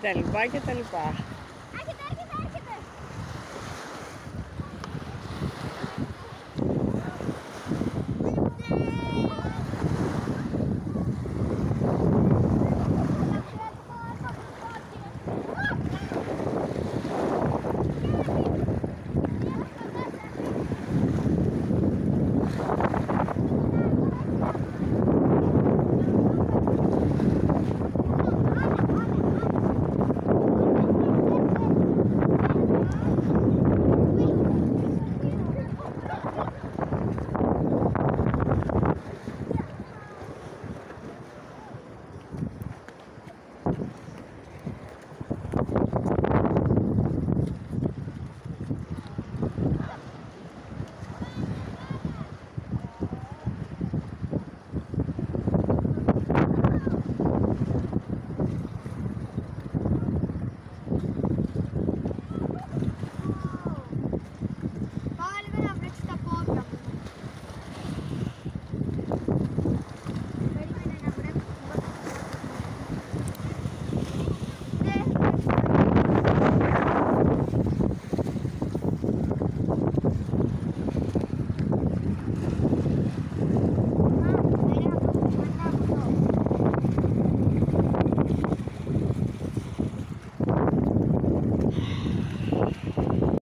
κτλ. κτλ.